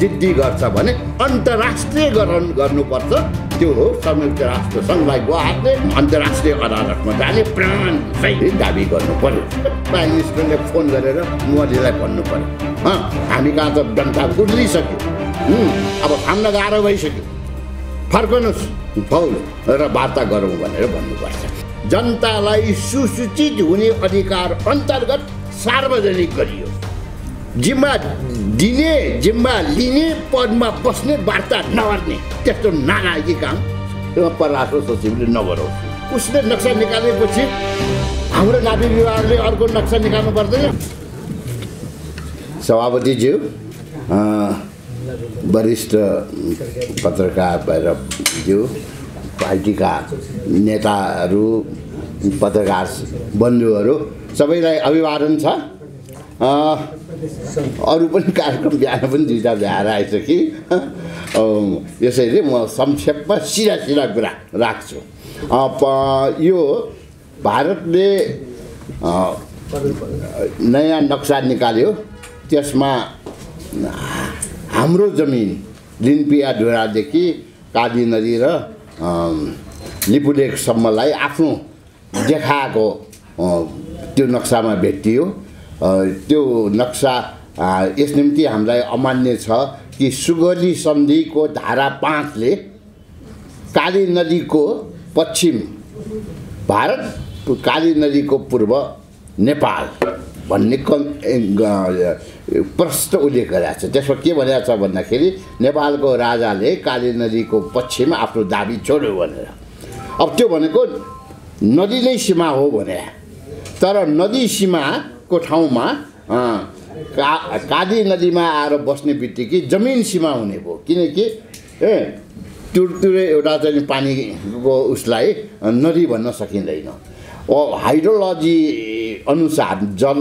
जिद्दी गर्छ भने अन्तर्राष्ट्रियकरण गर्नुपर्छ। त्यो हो संयुक्त राष्ट्र सङ्घलाई गुवाहाटले अन्तर्राष्ट्रिय अदालतमा जाने प्राण सहित दाबी गर्नु पर्यो प्राइम मिनिस्टरले फोन गरेर मोदीलाई भन्नु पर्यो हामी कहाँ त जनता उर्लिसक्यो हुँ, अब सामना गाह्रो भइसक्यो। फर्कनुहोस् फौज र वार्ता गरौँ भनेर भन्नुपर्छ। जनतालाई सुसूचित हुने अधिकार अन्तर्गत सार्वजनिक गरियो। जिम्मा दिने जिम्मा लिने पदमा बस्ने वार्ता नगर्ने। त्यस्तो नालायकी काम परराष्ट्र सचिवले नगरोस्। उसले नक्सा निकालेपछि हाम्रो नागरिक विभागले अर्को नक्सा निकाल्नु पर्दैन। सभापतिज्यू वरिष्ठ पत्रकार भैरवज्यू पार्टीका नेताहरू पत्रकार बन्धुहरू सबैलाई अभिवादन छ। अरू पनि कार्यक्रम बिहान पनि दुईवटा भ्याएर कि? यसैले म संक्षेपमा सिधा सिधा कुरा राख्छु। यो भारतले नयाँ नक्सा निकाल्यो। त्यसमा हाम्रो जमिन लिम्पिया ढुरादेखि काली नदी र लिपुलेकसम्मलाई आफ्नो देखाएको त्यो नक्सामा भेटियो। त्यो नक्सा यस निम्ति हामीलाई अमान्य छ कि सुगली सन्धिको धारा पाँचले काली नदीको पश्चिम भारत काली नदीको पूर्व नेपाल भन्ने ग- प्रष्ट उल्लेख गरेको छ त्यसमा के भनेको छ भन्दाखेरि नेपालको राजाले काली नदीको पश्चिम आफ्नो दाबी छोड्यो भनेर। अब त्यो भनेको नदी नै सीमा हो भने तर नदी सीमाको ठाउँमा का काली नदीमा आएर बस्ने बित्तिकै जमिन सीमा हुने भयो। किनकि ए तुरतुरै एउटा चाहिँ पानीको उसलाई नदी भन्न सकिँदैन। हाइड्रोलोजी अनुसार जल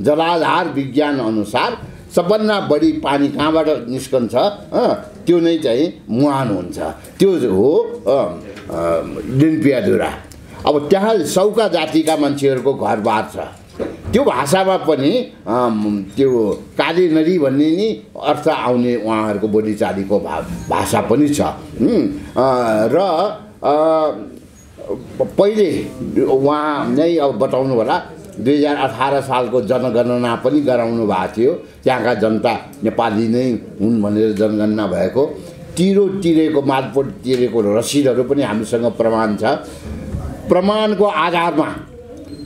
जलाधार विज्ञान अनुसार सबभन्दा बढी पानी कहाँबाट निस्कन्छ? त्यो नै चाहिँ मुहान हुन्छ। त्यो हो लिम्पियाधुरा अब त्यहाँ सौका जातिका मान्छेहरूको घरबार छ। त्यो भाषामा पनि त्यो काली नदी भन्ने नि अर्थ आउने उहाँहरूको बोलीचालीको भा भाषा पनि छ। र पहिले उहाँ नै अब बताउनु होला दुई हजार अठार सालको जनगणना पनि गराउनु भएको थियो। त्यहाँका जनता नेपाली नै हुन् भनेर जनगणना भएको। तिरो तिरेको मालपोत तिरेको रसिदहरू पनि हामीसँग प्रमाण छ। प्रमाणको आधारमा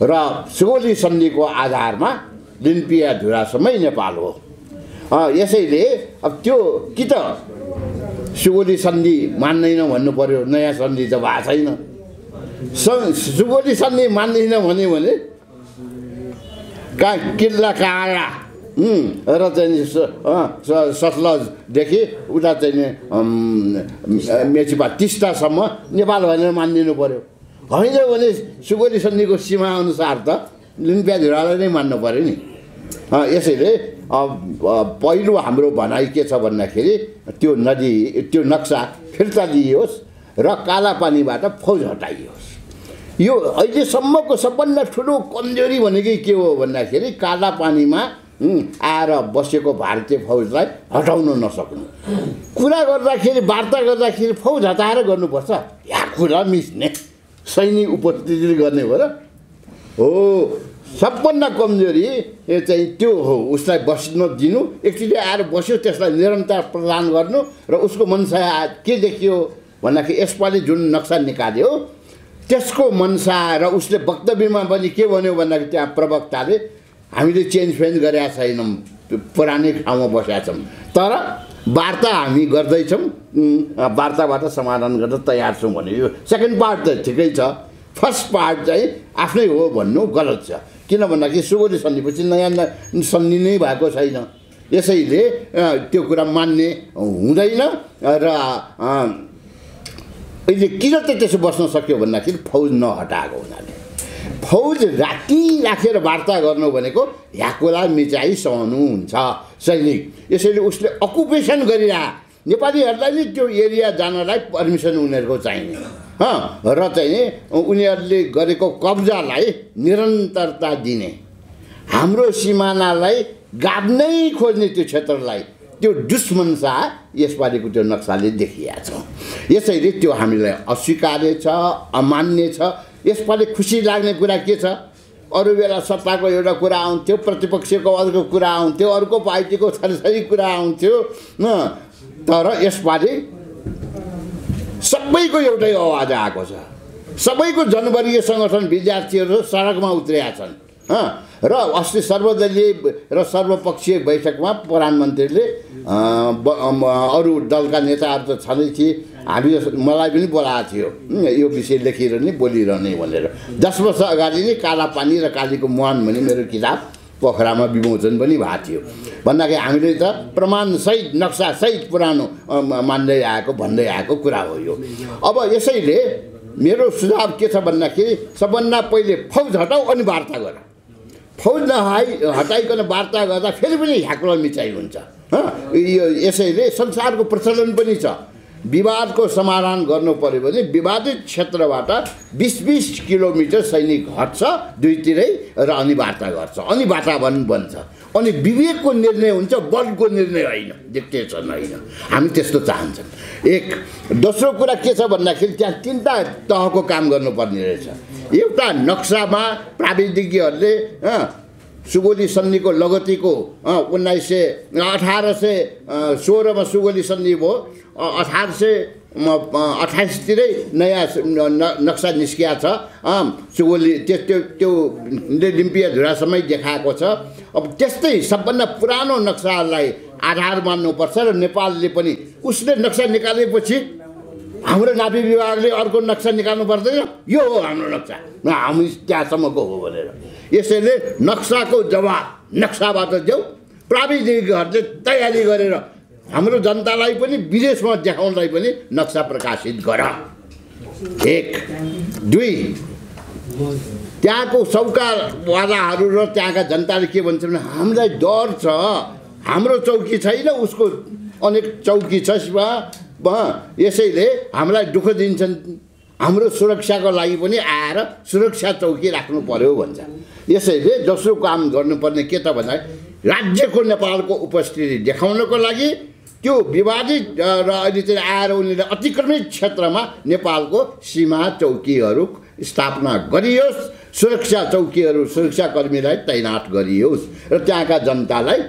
र सुगोली सन्धिको आधारमा लिम्पिया धुरासम्मै नेपाल हो। यसैले अब त्यो कि त सुगोली सन्धि मान्दैन भन्नु पर्यो नयाँ सन्धि त भएको छैन। सुगोली सन्धि मान्दैन भन्यो भने कहाँ किल्ला काँडा र चाहिँ सतलजदेखि उता चाहिँ मेचिपा टिस्टासम्म नेपाल भनेर मानिदिनु पर्यो। होइन भने सुगोली सन्धिको सीमा अनुसार त लिम्पिया झुरालाई नै मान्नु पर्यो नि। यसैले अब, पहिलो हाम्रो भनाइ के छ भन्दाखेरि त्यो नदी त्यो नक्सा फिर्ता दिइयोस् र कालापानीबाट फौज हटाइयोस्। यो अहिलेसम्मको सबभन्दा ठुलो कमजोरी भनेकै के हो भन्दाखेरि काला पानीमा आएर बसेको भारतीय फौजलाई हटाउन नसक्नु। कुरा गर्दाखेरि वार्ता गर्दाखेरि फौज हटाएर गर्नुपर्छ। या कुरा मिच्ने सैनिक उपस्थिति गर्ने हो र? हो। सबभन्दा कमजोरी यो चाहिँ त्यो हो उसलाई बस्न दिनु एकचोटि आएर बस्यो त्यसलाई निरन्तर प्रदान गर्नु र उसको मनसा के देखियो भन्दाखेरि यसपालि जुन नक्सा निकाल्यो त्यसको मनसा र उसले वक्तव्यमा पनि के भन्यो भन्दाखेरि त्यहाँ प्रवक्ताले हामीले चेन्ज फेन्ज गरेका छैनौँ पुरानै ठाउँमा बसेका छौँ। तर वार्ता हामी गर्दैछौँ। वार्ताबाट समाधान गर्न तयार छौँ भने यो सेकेन्ड पार्ट त ठिकै छ। फर्स्ट पार्ट चाहिँ आफ्नै हो भन्नु गलत छ। किन भन्दाखेरि सुगोली सन्धिपछि नयाँ सन्धि नै भएको छैन। यसैले त्यो कुरा मान्ने हुँदैन र अहिले किन त त्यसो बस्न सक्यो भन्दाखेरि फौज नहटाएको हुनाले। फौज राति राखेर वार्ता गर्नु भनेको ह्याकोला मिचाइ सहनु हुन्छ सैनिक। यसैले उसले अकुपेसन गरिरह। नेपालीहरूलाई नै त्यो एरिया जानलाई पर्मिसन उनीहरूको चाहिने। र चाहिँ उनीहरूले गरेको कब्जालाई निरन्तरता दिने। हाम्रो सिमानालाई गाड्नै खोज्ने त्यो क्षेत्रलाई त्यो दुश्मनसा यसपालिको त्यो नक्साले देखिया छ। यसैले त्यो हामीलाई अस्वीकार्य छ अमान्य छ यसपालि खुसी लाग्ने कुरा के छ? अरू बेला सत्ताको एउटा कुरा आउँथ्यो प्रतिपक्षको अर्को कुरा आउँथ्यो अर्को पार्टीको छरछरी कुरा आउँथ्यो तर यसपालि सबैको एउटै आवाज आएको छ। सबैको जनवर्गीय सङ्गठन विद्यार्थीहरू सडकमा उत्रिएका छन् र अस्ति सर्वदलीय र सर्वपक्षीय बैठकमा प्रधानमन्त्रीले अरू दलका नेताहरू त छँदै थिए हामी मलाई पनि बोलाएको थियो। यो विषय लेखिरहने बोलिरहने भनेर। दस वर्ष अगाडि नै काला पानी र कालीको मुहान भन्ने मेरो किताब पोखरामा विमोचन पनि भएको थियो। भन्दाखेरि हामीले त प्रमाणसहित नक्सासहित पुरानो मान्दै आएको भन्दै आएको कुरा हो यो। अब यसैले मेरो सुझाव के छ भन्दाखेरि सबभन्दा पहिले फौज हटाऊ अनि वार्ता गर। फौज नहाई हटाइकन वार्ता गर्दा फेरि पनि ह्याक्लो मिचाइ हुन्छ। यो यसैले संसारको प्रचलन पनि छ। विवादको समाधान गर्नु पऱ्यो भने विवादित क्षेत्रबाट बिस बिस किलोमिटर सैनिक हट्छ दुईतिरै र अनि वार्ता गर्छ। अनि वातावरण बन्छ। अनि विवेकको निर्णय हुन्छ बलको निर्णय होइन डिक्टेसन होइन। हामी त्यस्तो चाहन्छौँ एक दोस्रो कुरा के छ भन्दाखेरि त्यहाँ तिनवटा तहको काम गर्नुपर्ने रहेछ। एउटा नक्सामा प्राविधिकहरूले सुगोली सन्धिको लगतीको उन्नाइस सय अठार सय सोह्रमा सुगोली सन्धि भयो। अठार सय अठाइसतिरै नयाँ नक्सा निस्किया छ। सुगोली त्यो त्यो त्यो लिम्पिया धुरासम्मै देखाएको छ। अब त्यस्तै सबभन्दा पुरानो नक्सालाई आधार मान्नुपर्छ र नेपालले पनि उसले नक्सा निकालेपछि हाम्रो नापी विभागले अर्को नक्सा निकाल्नु पर्दैन। यो हो हाम्रो नक्सा। हामी त्यहाँसम्मको हो भनेर। यसैले नक्साको जवाब नक्साबाट देऊ। प्राविधिकहरूले तयारी गरेर हाम्रो जनतालाई पनि विदेशमा देखाउनलाई पनि नक्सा प्रकाशित गर। एक दुई त्यहाँको वादाहरू र त्यहाँका जनताले के भन्छ भने हामीलाई डर छ। हाम्रो चौकी छैन उसको अनेक चौकी छ यसैले हामीलाई दुःख दिन्छन्। हाम्रो सुरक्षाको लागि पनि आएर सुरक्षा चौकी राख्नु पर्यो भन्छ। यसैले दोस्रो काम गर्नुपर्ने के त भन्दा राज्यको नेपालको उपस्थिति देखाउनको लागि त्यो विवादित र अहिले चाहिँ आएर उनीहरूले अतिक्रमित क्षेत्रमा नेपालको सीमा चौकीहरू स्थापना गरियोस् सुरक्षा चौकीहरू सुरक्षाकर्मीलाई तैनात गरियोस् र त्यहाँका जनतालाई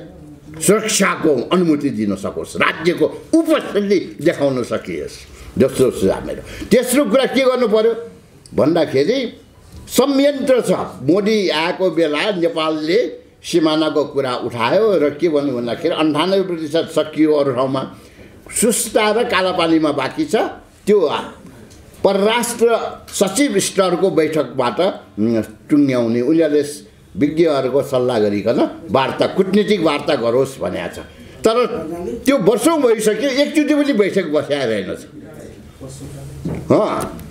सुरक्षाको अनुमति दिन सकोस् राज्यको उपस्थिति देखाउन सकियोस्। दोस्रो सुझाव मेरो तेस्रो कुरा के गर्नु पर्यो? भन्दाखेरि संयन्त्र छ। मोदी आएको बेला नेपालले सिमानाको कुरा उठायो र के भन्नु भन्दाखेरि अन्ठानब्बे प्रतिशत सकियो अरू ठाउँमा। सुस्ता र कालापानीमा बाँकी छ। त्यो परराष्ट्र सचिव स्तरको बैठकबाट टुङ्ग्याउने। उनीहरूले विज्ञहरूको सल्लाह गरिकन वार्ता कुटनीतिक वार्ता गरोस् भनेको छ। तर त्यो वर्षौँ भइसक्यो एकचोटि पनि बैठक बस्या रहेनछ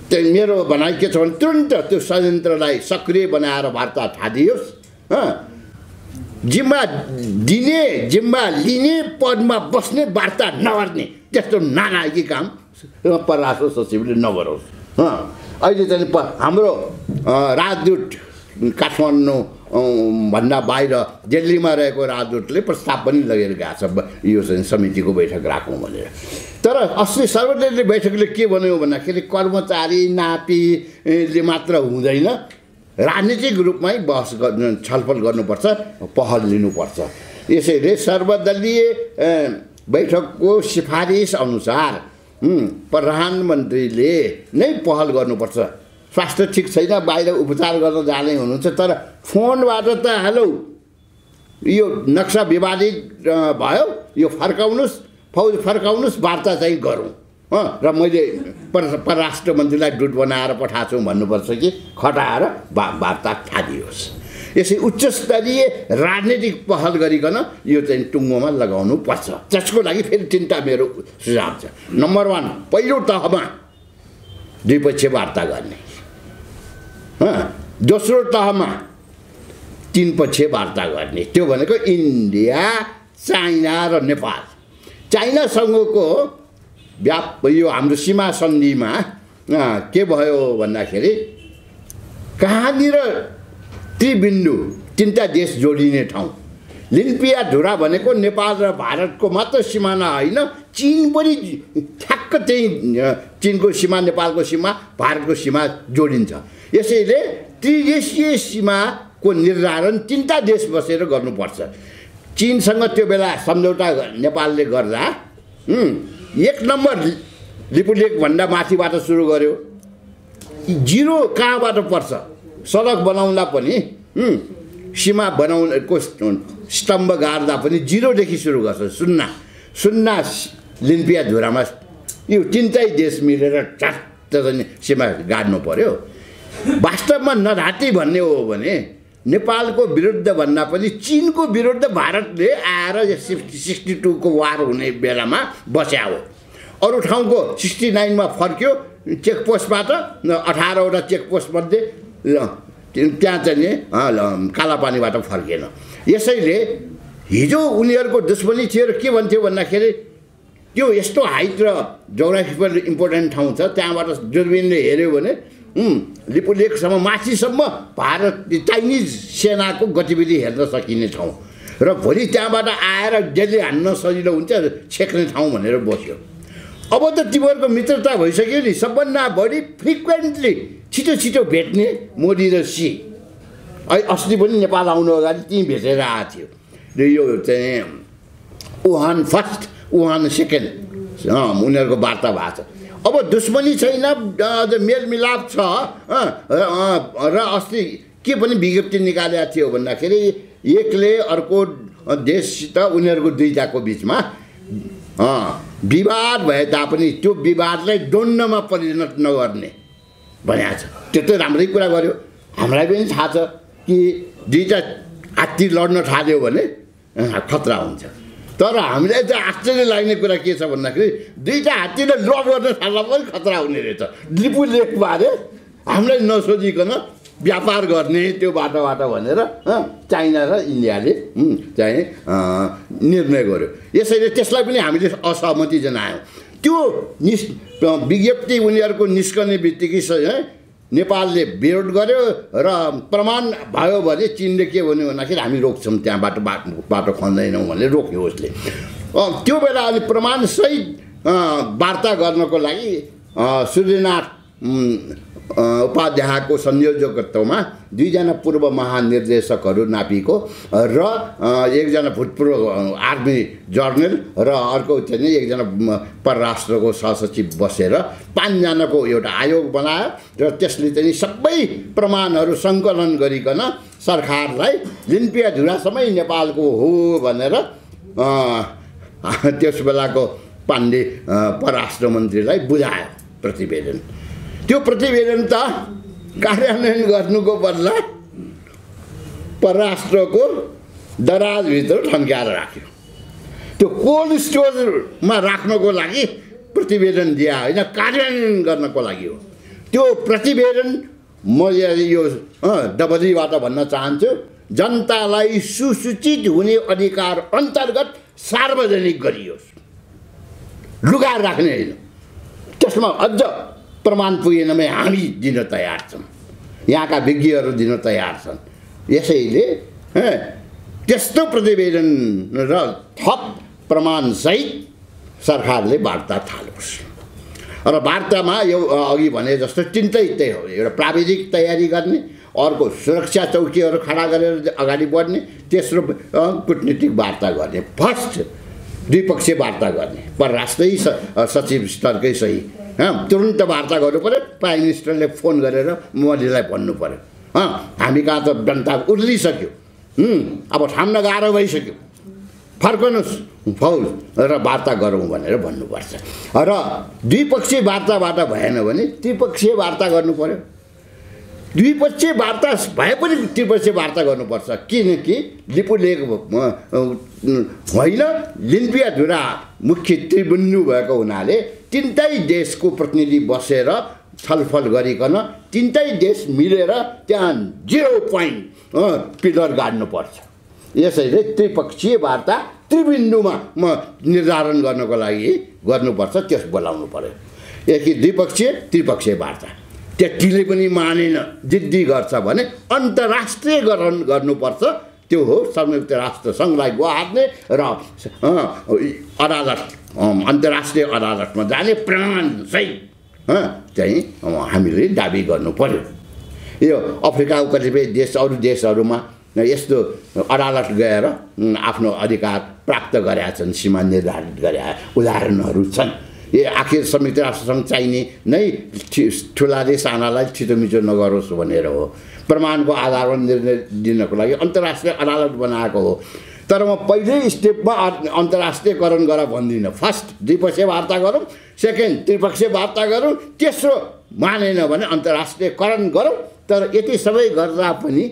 त्यो मेरो भनाइ के छ भने तुरन्त त्यो षड्यन्त्रलाई सक्रिय बनाएर वार्ता थादियोस् जिम्मा दिने जिम्मा लिने पदमा बस्ने वार्ता नगर्ने त्यस्तो नानाकी काम परराष्ट्र सचिवले नगरोस्। अहिले चाहिँ हाम्रो राजदूत काठमाडौँ भन्दा बाहिर दिल्लीमा रहेको राजदूतले प्रस्ताव पनि लगेर गएको छ यो चाहिँ समितिको बैठक राखौँ भनेर। तर अस्ति सर्वदलीय बैठकले के भन्यो भन्दाखेरि कर्मचारी नापीले मात्र हुँदैन राजनीतिक रूपमै बहस गर्नु छलफल गर्नुपर्छ पहल लिनुपर्छ। यसैले सर्वदलीय बैठकको सिफारिस अनुसार प्रधानमन्त्रीले नै पहल गर्नुपर्छ। स्वास्थ्य ठिक छैन बाहिर उपचार गर्न जाने हुनुहुन्छ तर फोनबाट त हेलो यो नक्सा विवादित भयो यो फर्काउनुहोस् फौज फर्काउनुहोस् वार्ता चाहिँ गरौँ। र मैले पर परराष्ट्र मन्त्रीलाई दुध बनाएर पठाएको छु भन्नुपर्छ कि खटाएर बा वार्ता थालियोस्। यसै उच्च स्तरीय राजनीतिक पहल गरिकन यो चाहिँ टुङ्गोमा लगाउनु पर्छ। त्यसको लागि फेरि तिनवटा मेरो सुझाव छ। नम्बर वान पहिलो तहमा द्विपक्षीय वार्ता गर्ने। दोस्रो तहमा तिन पक्ष वार्ता गर्ने। त्यो भनेको इन्डिया चाइना र नेपाल। चाइनासँगको व्याप यो हाम्रो सीमा सन्धिमा के भयो भन्दाखेरि कहाँनिर त्रिबिन्दु तिनवटा देश जोडिने ठाउँ लिम्पिया धुरा भनेको नेपाल र भारतको मात्र सिमाना होइन। चिन पनि ठ्याक्क त्यही चिनको सीमा नेपालको सीमा भारतको सीमा जोडिन्छ। यसैले त्रिदेशीय सीमाको निर्धारण तिनवटा देश बसेर गर्नुपर्छ। चिनसँग त्यो बेला सम्झौता नेपालले गर्दा एक नम्बर लिपुलेकभन्दा माथिबाट सुरु गर्यो। जिरो कहाँबाट पर्छ? सडक बनाउँदा पनि सीमा बनाउनको स्तम्भ गाड्दा पनि जिरोदेखि सुरु गर्छ। सुन्ना सुन्ना लिम्पिया धुरामा यो तिनटै देश मिलेर चाहिँ सीमा गाड्नु पर्यो। वास्तवमा नराटी भन्ने हो भने नेपालको विरुद्ध भन्दा पनि चिनको विरुद्ध भारतले आएर सिक्सटी टूको वार हुने बेलामा बस्या हो। अरू ठाउँको सिक्सटी नाइनमा फर्क्यो चेकपोस्टबाट अठारवटा चेकपोस्टमध्ये ल- त्यहाँ चाहिँ कालापानीबाट फर्केन। यसैले हिजो उनीहरूको दुश्मनी थियो र के भन्थ्यो भन्दाखेरि त्यो यस्तो हाइट र जोग्राफिकल इम्पोर्टेन्ट ठाउँ छ त्यहाँबाट दुर्बिनले हेऱ्यो भने लिपुलेकसम्म माथिसम्म भारत चाइनिज सेनाको गतिविधि हेर्न सकिने ठाउँ। र भोलि त्यहाँबाट आएर डेली हान्न सजिलो हुन्छ छेक्ने ठाउँ भनेर बस्यो अब त तिमीहरूको मित्रता भइसक्यो नि। सबभन्दा बढी फ्रिक्वेन्टली छिटो छिटो भेट्ने मोदी र सी। अस्ति पनि नेपाल आउनु अगाडि त्यहीँ भेटेर आएको थियो र यो चाहिँ वुहान फर्स्ट वुहान सेकेन्ड उनीहरूको वार्ता भएको छ अब दुश्मनी छैन मेलमिलाप छ र अस्ति के पनि विज्ञप्ति निकालेको थियो भन्दाखेरि एकले अर्को देशसित उनीहरूको दुईवटाको बिचमा विवाद भए तापनि त्यो विवादलाई दण्डमा परिणत नगर्ने भनेको छ त्यो त राम्रै कुरा गर्यो हामीलाई पनि थाहा छ कि दुईवटा हात्ती लड्न थाल्यो भने खतरा हुन्छ। तर हामीलाई चाहिँ आश्चर्य लाग्ने कुरा के छ भन्दाखेरि दुईवटा हात्तीले लड गर्न थाल्दा पनि खतरा हुने रहेछ। लिपु लेकबारे हामीलाई नसोधिकन व्यापार गर्ने त्यो बाटोबाट भनेर चाइना र इन्डियाले चाहिँ निर्णय गर्यो। यसैले त्यसलाई पनि हामीले असहमति जनायौँ। त्यो निस् विज्ञप्ति उनीहरूको निस्कने बित्तिकै नेपालले विरोध गर्यो र प्रमाण भयो भने चिनले के भन्यो भन्दाखेरि हामी रोक्छौँ त्यहाँबाट बाटो बाटो खन्दैनौँ भनेर रोक्यो उसले। त्यो बेला अहिले प्रमाणसहित वार्ता गर्नको लागि सूर्यनाथ उपाध्यायको संयोजकत्वमा दुईजना पूर्व महानिर्देशकहरू नापिको र एकजना भूतपूर्व आर्मी जर्नल र अर्को चाहिँ एकजना परराष्ट्रको सहसचिव बसेर पाँचजनाको एउटा आयोग बनायो र त्यसले चाहिँ सबै प्रमाणहरू सङ्कलन गरिकन सरकारलाई लिम्पिया धुरासम्मै नेपालको हो भनेर त्यस बेलाको पाण्डे परराष्ट्र मन्त्रीलाई बुझायो प्रतिवेदन। त्यो प्रतिवेदन त कार्यान्वयन गर्नुको बदला परराष्ट्रको दराजभित्र ठन्क्याएर राख्यो। त्यो कोल्ड स्टोरमा राख्नको लागि प्रतिवेदन दिए होइन कार्यान्वयन गर्नको लागि हो। त्यो प्रतिवेदन म या- डबलीबाट भन्न चाहन्छु जनतालाई सुसूचित हुने अधिकार अन्तर्गत सार्वजनिक गरियोस्। लुगाएर राख्ने होइन। त्यसमा अझ प्रमाण पुगेन भने हामी दिन तयार छौँ। यहाँका विज्ञहरू दिन तयार छन्। यसैले त्यस्तो प्रतिवेदन र थप प्रमाणसहित सरकारले वार्ता थालोस्। र वार्तामा यो अघि भने जस्तो तिनटै त्यही हो। एउटा प्राविधिक तयारी गर्ने अर्को सुरक्षा चौकीहरू खडा गरेर अगाडि बढ्ने तेस्रो कुटनीतिक वार्ता गर्ने फर्स्ट द्विपक्षीय वार्ता गर्ने परराष्ट्रै स सचिव स्तरकै सही। तुरन्त वार्ता गर्नु पऱ्यो। प्राइम मिनिस्टरले फोन गरेर मोदीलाई भन्नु पऱ्यो। हामी कहाँ त जनता उर्लिसक्यो। अब ठाम्न गाह्रो भइसक्यो। फर्कनुहोस् फौज र वार्ता गरौँ भनेर भन्नुपर्छ। र द्विपक्षीय वार्ताबाट भएन भने त्रिपक्षीय वार्ता गर्नु पऱ्यो। द्विपक्षीय वार्ता भए पनि त्रिपक्षीय वार्ता गर्नुपर्छ। किनकि लिपु लेक होइन लिम्पिया धुरा मुख्य त्रिबुन्नु भएको हुनाले तिनटै देशको प्रतिनिधि बसेर छलफल गरिकन तिनटै देश मिलेर त्यहाँ जिरो पोइन्ट पिलर गाड्नुपर्छ। यसैले त्रिपक्षीय वार्ता त्रिबिन्दुमा म निर्धारण गर्नको लागि गर्नुपर्छ त्यस बोलाउनु पऱ्यो यदि द्विपक्षीय त्रिपक्षीय वार्ता। त्यतिले पनि मानेन जिद्दी गर्छ भने अन्तर्राष्ट्रिय गठन गर्नुपर्छ त्यो हो संयुक्त राष्ट्र सङ्घलाई गुहार्ने र अदालत अन्तर्राष्ट्रिय अदालतमा जाने प्रमाणसहित अँ, चाहिँ अँ, हामीले दाबी गर्नु पर्यो। यो अफ्रिकाको कतिपय देश अरू देशहरूमा यस्तो अदालत गएर आफ्नो अधिकार प्राप्त गरेका छन् सीमा निर्धारित गरे उदाहरणहरू छन्। ए आखिर संयुक्त राष्ट्रसङ्घ चाहिने नै ठुलाले सानालाई छिटोमिचो नगरोस् भनेर हो। प्रमाणको आधारमा निर्णय दिनको लागि अन्तर्राष्ट्रिय अदालत बनाएको हो। तर म पहिल्यै स्टेपमा अन्तर्राष्ट्रियकरण गर भन्दिनँ। फर्स्ट द्विपक्षीय वार्ता गरौँ सेकेन्ड त्रिपक्षीय वार्ता गरौँ तेस्रो मानेन भने अन्तर्राष्ट्रियकरण गरौँ। तर यति सबै गर्दा पनि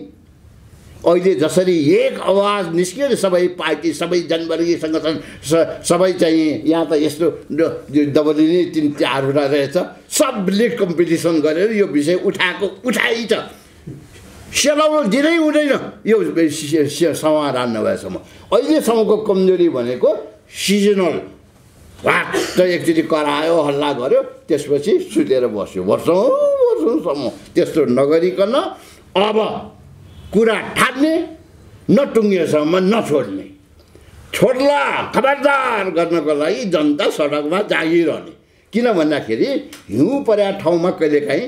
अहिले जसरी एक आवाज निस्क्यो सबै पार्टी सबै जनवर्गीय सङ्गठन सबै चाहिँ यहाँ त यस्तो दबलिने तिन चारवटा रहेछ। सबले कम्पिटिसन गरेर यो विषय उठाएको उठाइ छ सेलाउनु दिनै हुँदैन यो समाधान नभएसम्म अहिलेसम्मको कमजोरी भनेको सिजनल भाट एकचोटि करायो हल्ला गर्यो त्यसपछि सुतेर बस्यो वर्षौँ वर्षौँसम्म त्यस्तो नगरिकन अब कुरा ठान्ने नटुङ्गेसम्म नछोड्ने छोड्ला खबरदार गर्नको लागि जनता सडकमा जागिरहने किन भन्दाखेरि हिउँ परेका ठाउँमा कहिलेकाहीँ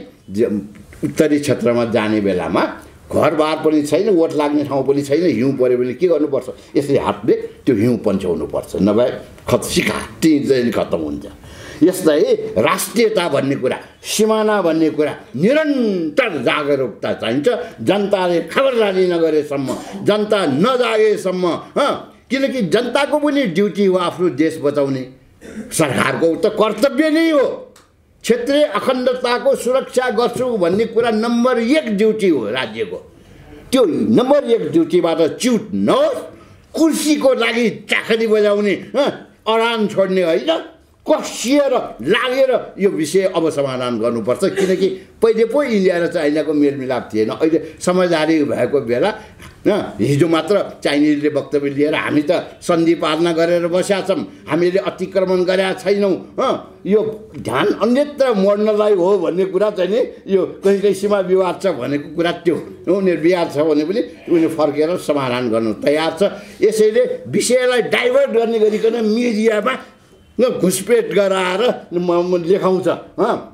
उत्तरी क्षेत्रमा जाने बेलामा घरबार पनि छैन ओट लाग्ने ठाउँ पनि छैन हिउँ पऱ्यो भने के गर्नुपर्छ? यसरी हातले त्यो हिउँ पन्छाउनु पर्छ नभए खत सिकाटी खत्तम हुन्छ। यस्तै राष्ट्रियता भन्ने कुरा सिमाना भन्ने कुरा निरन्तर जागरुकता चाहिन्छ। जनताले खबरदारी नगरेसम्म जनता नजागेसम्म किनकि जनताको पनि ड्युटी हो आफ्नो देश बचाउने। सरकारको त कर्तव्य नै हो। क्षेत्रीय अखण्डताको सुरक्षा गर्छु भन्ने कुरा नम्बर एक ड्युटी हो राज्यको। त्यो नम्बर एक ड्युटीबाट च्युट नहोस् कुर्सीको लागि चाखरी बजाउने अडान छोड्ने होइन। कसिएर लागेर यो विषय अब समाधान गर्नुपर्छ। किनकि पहिले पो इन्डिया र चाइनाको मेलमिलाप थिएन। अहिले समझदारी भएको बेला हिजो मात्र चाइनिजले वक्तव्य लिएर हामी त सन्धि पालना गरेर बसेका छौँ। हामीले अतिक्रमण गरेका छैनौँ यो ध्यान अन्यत्र मोड्नलाई हो भन्ने कुरा चाहिँ नि यो कहीँ कहीँ सीमा विवाद छ भनेको कुरा त्यो उनीहरू विवाद छ भने पनि उनीहरू फर्केर समाधान गर्नु तयार छ। यसैले विषयलाई डाइभर्ट गर्ने गरिकन मिडियामा न घुसपेट गराएर लेखाउँछ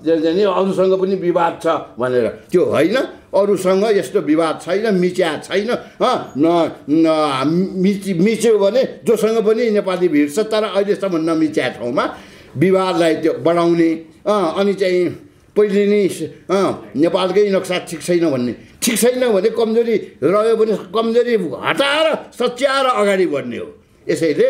नि अरूसँग पनि विवाद छ भनेर। त्यो होइन अरूसँग यस्तो विवाद छैन मिच्या छैन न मिचि मिच्यो भने जोसँग पनि नेपाली भिड्छ तर अहिलेसम्म नमिच्या ठाउँमा विवादलाई त्यो बढाउने अनि चाहिँ पहिले नै नेपालकै नक्सा ठिक छैन भन्ने। ठिक छैन भने कमजोरी रह्यो भने कमजोरी हटाएर सच्याएर अगाडि बढ्ने हो। यसैले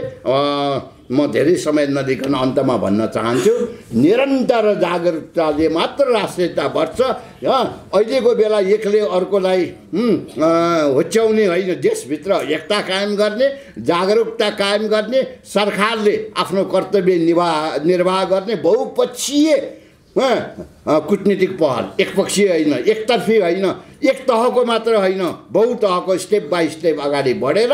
म धेरै समय नदिकन अन्तमा भन्न चाहन्छु। निरन्तर जागरुकताले मात्र राष्ट्रियता बढ्छ। अहिलेको बेला एकले अर्कोलाई होच्याउने होइन देशभित्र एकता कायम गर्ने जागरुकता कायम गर्ने सरकारले आफ्नो कर्तव्य निर्वाह निर्वाह गर्ने बहुपक्षीय कुटनीतिक पहल एकपक्षीय होइन एकतर्फी होइन एक तहको मात्र होइन बहुतहको स्टेप बाई स्टेप अगाडि बढेर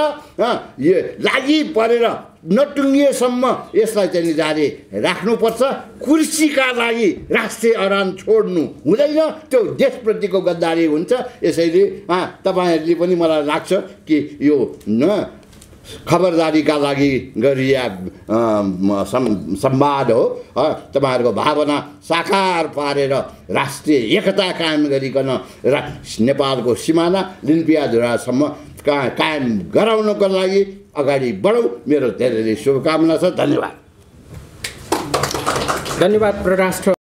यो लागि परेर नटुङ्गिएसम्म यसलाई चाहिँ जारी राख्नुपर्छ। कुर्सीका लागि राष्ट्रिय अडान छोड्नु हुँदैन त्यो देशप्रतिको गद्दारी हुन्छ। यसैले तपाईँहरूले पनि मलाई लाग्छ कि यो न खबरदारीका लागि गरिया संवाद हो। तपाईँहरूको भावना साकार पारेर राष्ट्रिय एकता कायम गरिकन रा नेपालको सिमाना लिम्पियाधुरासम्म का कायम गराउनको लागि अगाडि बढौँ। मेरो धेरै धेरै शुभकामना छ। धन्यवाद। धन्यवाद परराष्ट्र।